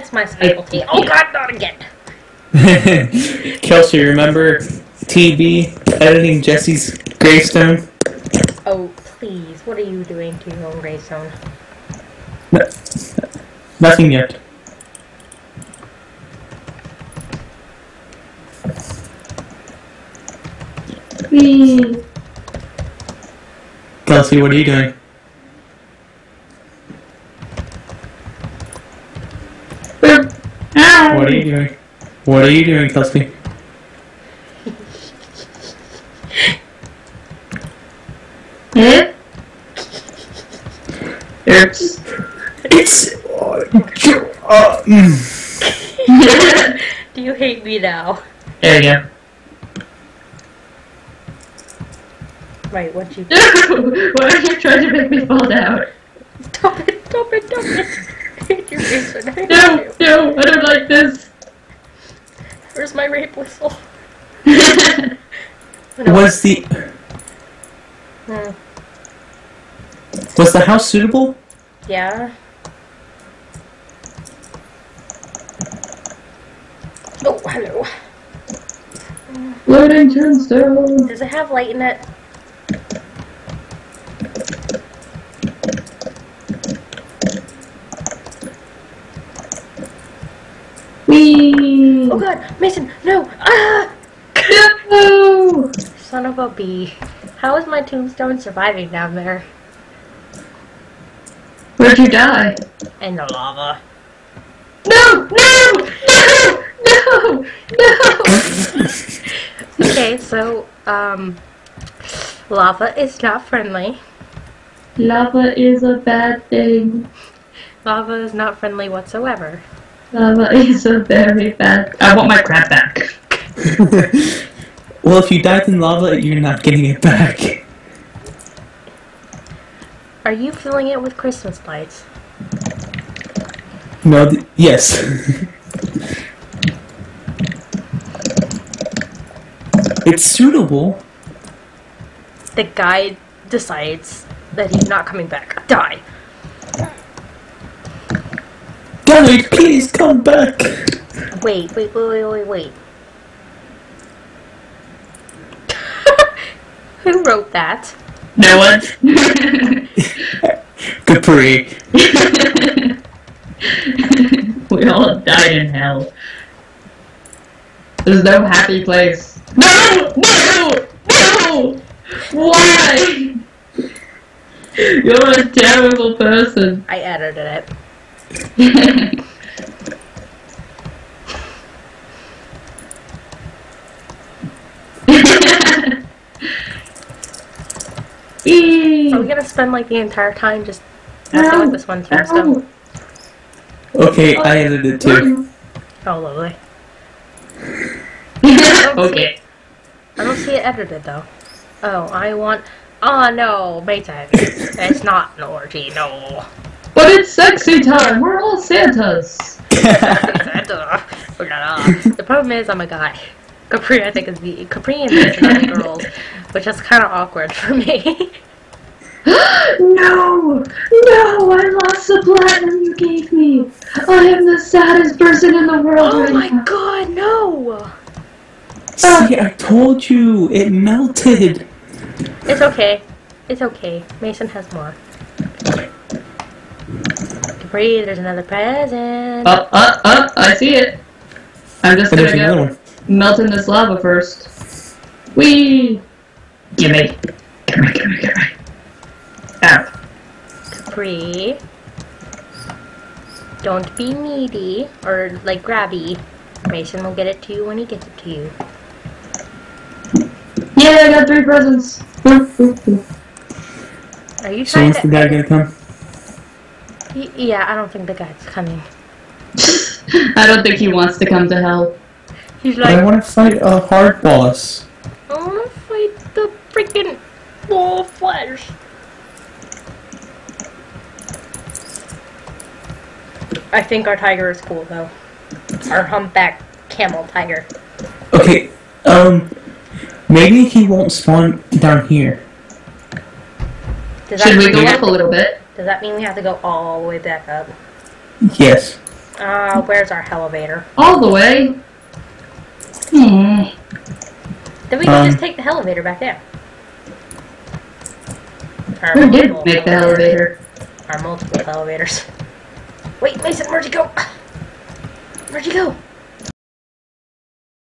It's my specialty. Oh god, not again. Kelsey, remember TB editing Jesse's gravestone? Oh, please. What are you doing to your own gravestone? No, nothing yet. Whee! Kelsey, what are you doing? Ow! What are you doing? What are you doing, Kelsey? Oops. It's. Uh, mm. Do you hate me now? there you go. Right, what you. Why are you trying to make me fall down? Stop it, stop it, stop it. I your gravestone. I No, no, I don't like this. Where's my rape whistle? Was the Hmm. was the house suitable? Yeah. Oh, hello. Loading tombstone. Does it have light in it? Oh god, Mason, no! Ah! No! Son of a bee. How is my tombstone surviving down there? Where'd you die? In the lava. No! No! No! No! No! Okay, so, um, lava is not friendly. Lava is a bad thing. Lava is not friendly whatsoever. Lava is a very bad. I want my crap back. well, if you dive in lava, you're not getting it back. Are you filling it with Christmas lights? No, th- yes. it's suitable. The guy decides that he's not coming back. Die. Guy, please come back. Wait, wait, wait, wait, wait, wait. Who wrote that? No one. Capri. we all died in hell. There's no happy place. No! No! No! Why? You're a terrible person. I edited it. Are we gonna spend like the entire time just messing with this one tombstone? Okay, I edited it too. Oh, lovely. okay. I don't see it edited though. Oh, I want. Oh no, Mason. it's not an orgy, no. But it's sexy time. We're all Santas. Santa. Ooh la la. The problem is, I'm a guy. Capri, I think, is the. Capri and the girls, which is kind of awkward for me. no! No! I lost the platinum you gave me! I am the saddest person in the world oh right my now. god, no! See, I told you, it melted. It's okay. It's okay. Mason has more. Capri, there's another present. Up, up, up! I see it! I'm just gonna go one. melt in this lava first. Whee! Gimme! Gimme, gimme, gimme! Ow. Capri. Don't be needy or like grabby. Mason will get it to you when he gets it to you. Yeah, I got three presents! Are you So trying when's to? the guy gonna come? Y- Yeah, I don't think the guy's coming. I don't think he wants to come to hell. He's like. I want to fight a hard boss. I wanna fight the freaking wall of flesh. I think our tiger is cool though. Our humpback camel tiger. Okay, um, maybe he won't spawn down here. Does Should we go up a little bit? Does that mean we have to go all the way back up? Yes. Uh, where's our elevator? All the way. Hmm. Then we can Um, just take the elevator back there. Our Who did make the elevator? Our multiple elevators. Wait, Mason, where'd you go? Where'd you go?